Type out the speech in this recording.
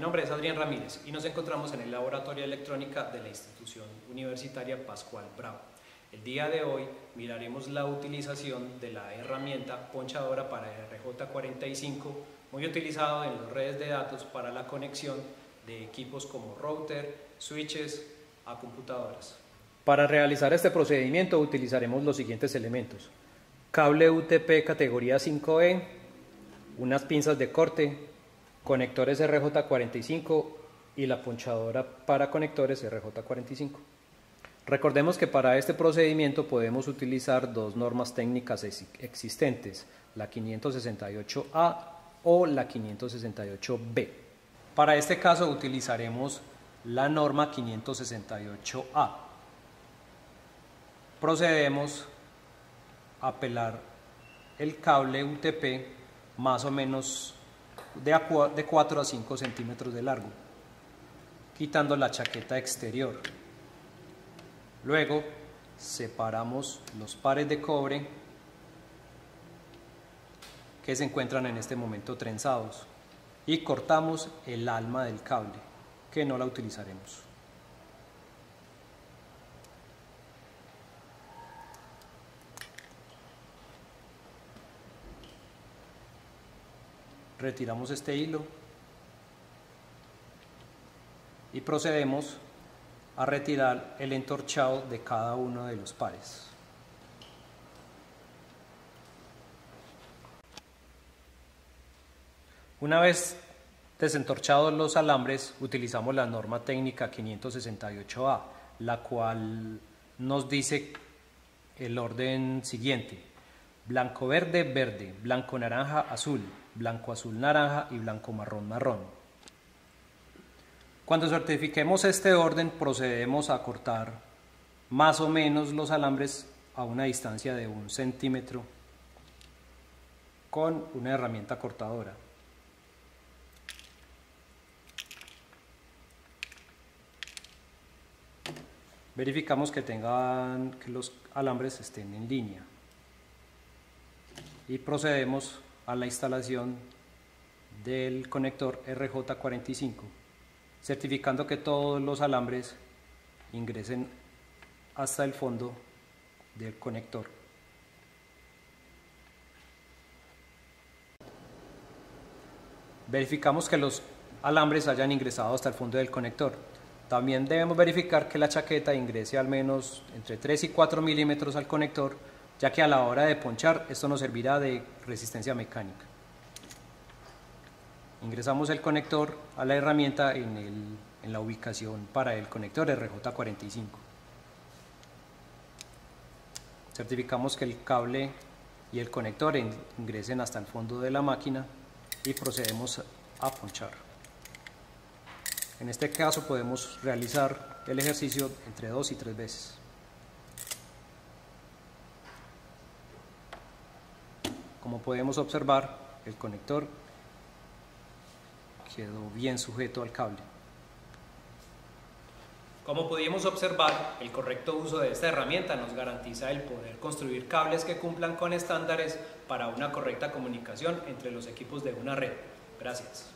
Ramírez y nos encontramos en el Laboratorio de Electrónica de la institución universitaria Pascual Bravo. El día de hoy miraremos la utilización de la herramienta ponchadora para RJ45, muy utilizado en las redes de datos para la conexión de equipos como router, switches a computadoras. Para realizar este procedimiento utilizaremos los siguientes elementos. Cable UTP categoría 5E, unas pinzas de corte, conectores RJ45 y la ponchadora para conectores RJ45. Recordemos que para este procedimiento podemos utilizar dos normas técnicas existentes, la 568A o la 568B. Para este caso utilizaremos la norma 568A. Procedemos a pelar el cable UTP más o menos de 4 a 5 centímetros de largo, quitando la chaqueta exterior. Luego separamos los pares de cobre que se encuentran en este momento trenzados y cortamos el alma del cable que no la utilizaremos. Retiramos este hilo y procedemos a retirar el entorchado de cada uno de los pares. Una vez desentorchados los alambres, utilizamos la norma técnica 568A, la cual nos dice el orden siguiente, blanco verde verde, blanco naranja azul, blanco azul naranja y blanco marrón marrón. Cuando certifiquemos este orden procedemos a cortar más o menos los alambres a una distancia de un centímetro con una herramienta cortadora. Verificamos que tengan que los alambres estén en línea y procedemos a la instalación del conector RJ45, certificando que todos los alambres ingresen hasta el fondo del conector. Verificamos que los alambres hayan ingresado hasta el fondo del conector. También debemos verificar que la chaqueta ingrese al menos entre 3 y 4 milímetros al conector ya que a la hora de ponchar esto nos servirá de resistencia mecánica. Ingresamos el conector a la herramienta en, la ubicación para el conector RJ45. Certificamos que el cable y el conector ingresen hasta el fondo de la máquina y procedemos a ponchar. En este caso podemos realizar el ejercicio entre dos y tres veces. Como podemos observar, el conector quedó bien sujeto al cable. Como pudimos observar, el correcto uso de esta herramienta nos garantiza el poder construir cables que cumplan con estándares para una correcta comunicación entre los equipos de una red. Gracias.